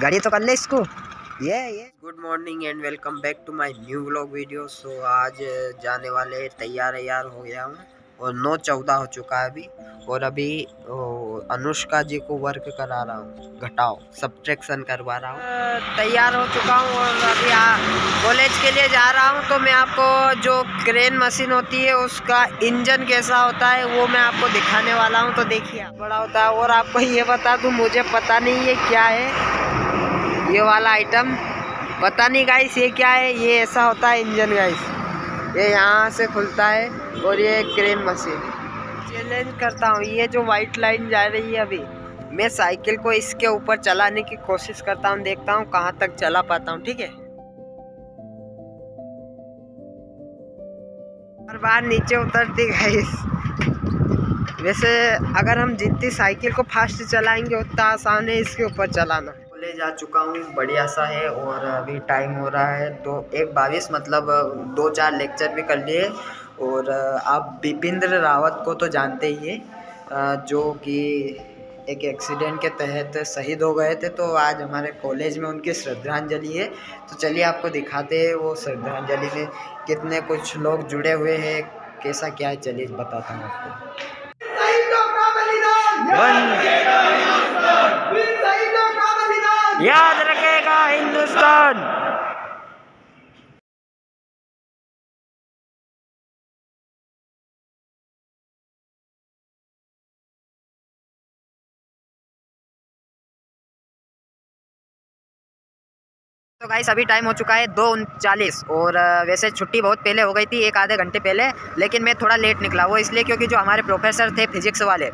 गाड़ी तो कर ले इसको। ये ये good morning and welcome back to my new vlog video so आज जाने वाले तैयार तैयार हो गया हूँ। और नौ चौदह हो चुका है अभी। और अभी अनुष्का जी को वर्क करा रहा हूँ, घटाओ सब्ट्रैक्शन करवा रहा हूँ। तैयार हो चुका हूँ और अभी कॉलेज के लिए जा रहा हूँ। तो मैं आपको जो क्रेन मशीन होती है, उसका इंजन कैसा होता है, वो मैं आपको दिखाने वाला हूँ। तो देखिए, बड़ा होता है। और आपको ये बता दूँ, मुझे पता नहीं है क्या है। ये वाला आइटम पता नहीं गाइस ये क्या है, ये ऐसा होता है इंजन गाइस ये यहाँ से खुलता है और ये क्रेन मशीन चैलेंज करता हूँ, ये जो वाइट लाइन जा रही है अभी, मैं साइकिल को इसके ऊपर चलाने की कोशिश करता हूँ, देखता हूँ कहाँ तक चला पाता हूँ, ठीक है? हर बार नीचे उतरती गाइस वैसे अगर हम जितनी साइकिल को फास्ट चलाएँगे, उतना आसान है इसके ऊपर चलाना। कॉलेज आ चुका हूँ, बढ़िया सा है और अभी टाइम हो रहा है। तो एक बाईस मतलब दो चार लेक्चर भी कर लिए और आप बिपिंद्र रावत को तो जानते ही है जो कि एक एक्सीडेंट के तहत शहीद हो गए थे तो आज हमारे कॉलेज में उनकी श्रद्धांजलि है। तो चलिए आपको दिखाते हैं वो श्रद्धांजलि में कितने कुछ लोग जुड़े हुए हैं, कैसा क्या है, चलिए बताता हूँ आपको। हिंदुस्तान तो गाइस अभी टाइम हो चुका है दो उनचालीस और वैसे छुट्टी बहुत पहले हो गई थी, एक आधे घंटे पहले, लेकिन मैं थोड़ा लेट निकला वो इसलिए क्योंकि जो हमारे प्रोफेसर थे फिजिक्स वाले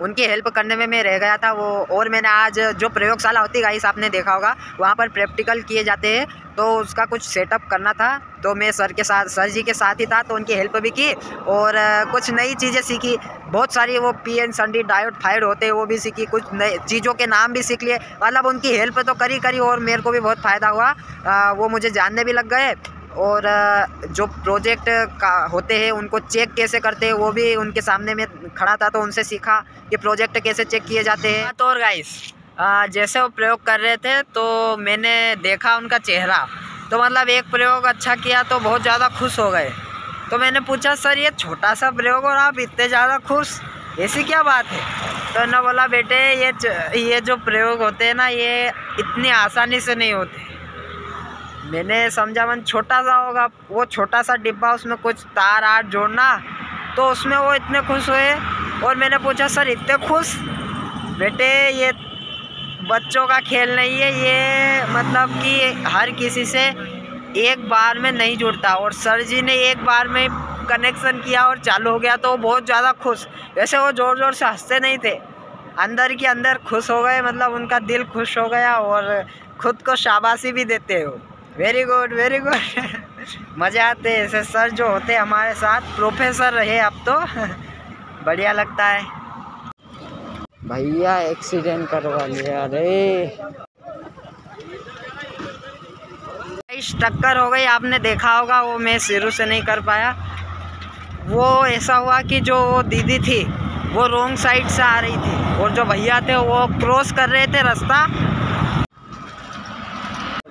उनकी हेल्प करने में मैं रह गया था, वो और मैंने आज जो प्रयोगशाला होती है गाइस आपने देखा होगा, वहाँ पर प्रैक्टिकल किए जाते हैं तो उसका कुछ सेटअप करना था तो मैं सर के साथ सर जी के साथ ही था तो उनकी हेल्प भी की और कुछ नई चीज़ें सीखी। बहुत सारी वो पी एन संडी डायोड फाइड होते हैं, वो भी सीखी, कुछ नए चीज़ों के नाम भी सीख लिए। मतलब उनकी हेल्प तो करी करी और मेरे को भी बहुत फ़ायदा हुआ वो मुझे जानने भी लग गए। और जो प्रोजेक्ट का होते हैं, उनको चेक कैसे करते हैं, वो भी उनके सामने में खड़ा था तो उनसे सीखा कि प्रोजेक्ट कैसे चेक किए जाते हैं। तो और गाइस जैसे वो प्रयोग कर रहे थे तो मैंने देखा उनका चेहरा। तो मतलब एक प्रयोग अच्छा किया तो बहुत ज़्यादा खुश हो गए। तो मैंने पूछा, सर, ये छोटा सा प्रयोग और आप इतने ज़्यादा खुश? ऐसी क्या बात है? तो ना बोला, बेटे, ये ये जो प्रयोग होते हैं ना, ये इतनी आसानी से नहीं होते। मैंने समझा, मन छोटा सा होगा, वो छोटा सा डिब्बा, उसमें कुछ तार आर जोड़ना। तो उसमें वो इतने खुश हुए और मैंने पूछा, सर, इतने खुश? बेटे, ये बच्चों का खेल नहीं है, ये मतलब कि हर किसी से एक बार में नहीं जुड़ता। और सर जी ने एक बार में कनेक्शन किया और चालू हो गया तो वो बहुत ज़्यादा खुश। वैसे वो ज़ोर ज़ोर से हँसते नहीं थे। अंदर के अंदर खुश हो गए मतलब उनका दिल खुश हो गया और ख़ुद को शाबाशी भी देते हो। वेरी गुड वेरी गुड मज़े आते हैं ऐसे सर जो होते हमारे साथ। प्रोफेसर रहे अब तो। बढ़िया लगता है। भैया एक्सीडेंट करवा लिया अरे टक्कर हो गई। आपने देखा होगा, वो मैं शुरू से नहीं कर पाया। वो ऐसा हुआ कि जो दीदी थी, वो रोंग साइड से आ रही थी। और जो भैया थे, वो क्रॉस कर रहे थे रास्ता।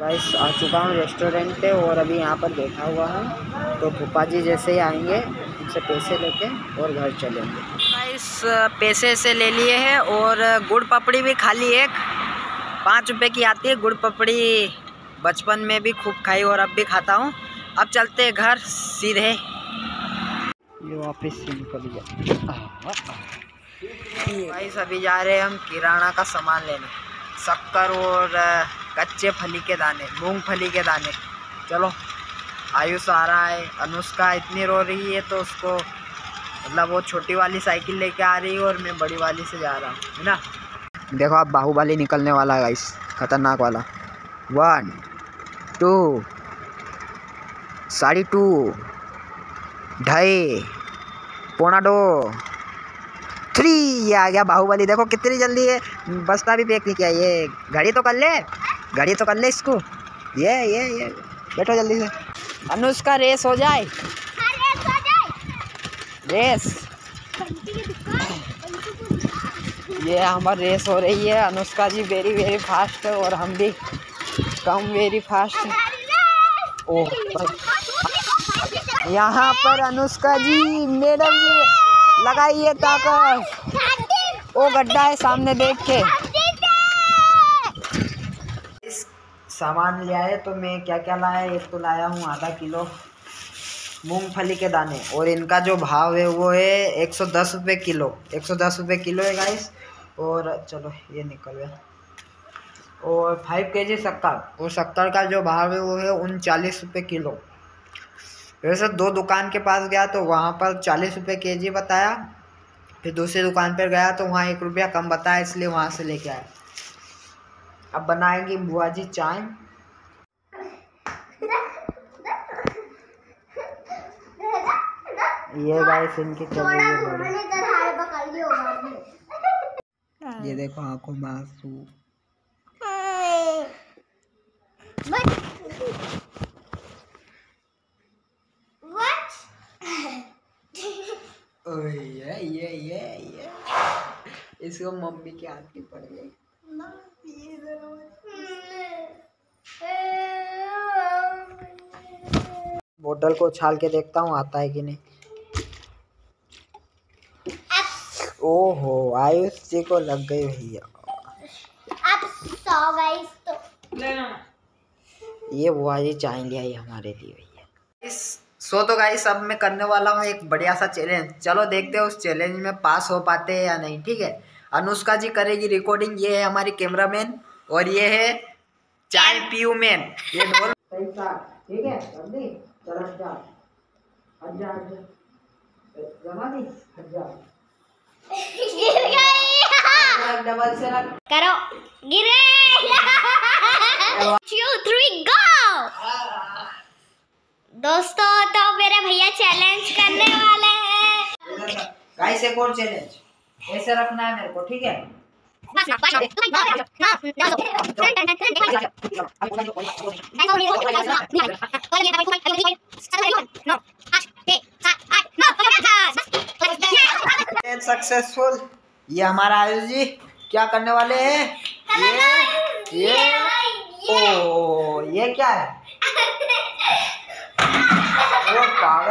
गाइस आ चुका हूँ रेस्टोरेंट पे और अभी यहाँ पर बैठा हुआ है। तो पुपा जी जैसे ही आएँगे उनसे पैसे लेके और घर चलेंगे। गाइस पैसे से ले लिए हैं और गुड़ पपड़ी भी खा ली एक। पाँच रुपए की आती है गुड़ पपड़ी बचपन में भी खूब खाई और अब भी खाता हूँ। अब चलते हैं घर सीधे। ये वापस निकल गया गाइस अभी जा रहे हैं हम किराना का सामान लेने। शक्कर और कच्चे फली के दाने मूंगफली के दाने। चलो, आयुष आ रहा है, अनुष्का इतनी रो रही है तो उसको मतलब वो छोटी वाली साइकिल लेके आ रही है और मैं बड़ी वाली से जा रहा हूँ, है ना? देखो, आप बाहुबली निकलने वाला है गाइस, खतरनाक वाला। वन टू साढ़े टू, ढाई, पौना दो थ्री ये आ गया बाहुबली। देखो, कितनी जल्दी है बस्ता भी पैक नहीं किया ये घड़ी तो कर ले। गाड़ी तो कर ले इसको। ये ये ये बैठो जल्दी से। अनुष्का रेस हो जाए। रेस ये हमारी रेस हो रही है। Anushka ji very very fast है और हम भी कम वेरी फास्ट ओह यहाँ पर अनुष्का जी मैडम जी लगाइए ताकत। ओ गड्ढा है सामने देख के इस सामान लिया है तो मैं क्या क्या लाया? एक तो लाया हूँ आधा किलो मूंगफली के दाने और इनका जो भाव है वो है एक सौ दस रुपये किलो। एक सौ दस रुपये किलो है गाइस और चलो, ये निकल गया। और फाइव के जी शक्कर। और शक्कर का जो भाव है वो है उनचालीस रुपये किलो। वैसे दो दुकान के पास गया तो वहाँ पर चालीस रुपये के जी बताया। फिर दूसरी दुकान पर गया तो वहाँ एक रुपया कम बताया, इसलिए वहाँ से लेके आया। अब बनाएँगे बुआ जी चाय। ये गाइस इनकी चल रही है। ये देखो आँखों में आँसू। ये ये ये ये। इसको मम्मी की हाथ की पड़ गई। बोतल को उछाल के देखता हूँ आता है कि नहीं। ओहो आयुष जी को लग गई भैया। ये बुआ जी चाय ले आई हमारे लिए भैया। इस सो तो गाइस अब मैं करने वाला हूँ एक बढ़िया सा चैलेंज चलो देखते हैं उस चैलेंज में पास हो पाते हैं या नहीं ठीक है? अनुष्का जी करेगी रिकॉर्डिंग ये है हमारी कैमरामैन और ये है चाय पीयू मैन। ये ढोल ठीक है जल्दी चल हट जा हट जा हट जा जमा दी हट जा डबल से रख। करो। गिरे टू थ्री गो दोस्तों तो मेरे भैया चैलेंज करने वाले हैं। गाइस एक और चैलेंज ऐसे रखना है मेरे को ठीक है? सक्सेसफुल ये हमारा आयुष जी क्या करने वाले हैं? ये ये ओ ये क्या है? वो पागल